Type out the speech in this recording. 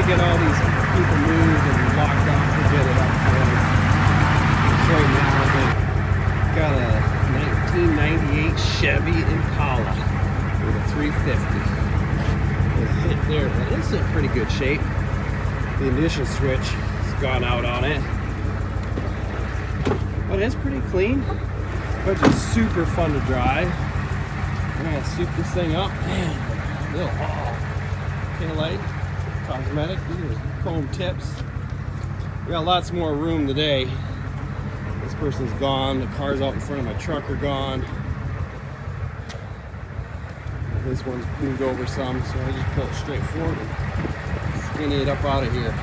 people move and lock down, forget it. I'm fine. Just right now, I've got a 1998 Chevy Impala with a 350. It's there, but it's in pretty good shape. The ignition switch has gone out on it. But it's pretty clean. But just super fun to drive. I'm gonna soup this thing up. Man, little oh, tail light, cosmetic, these are chrome tips. We got lots more room today. This person's gone. The cars out in front of my truck are gone. This one's moved over some, so I just pull it straight forward and skinny it up out of here.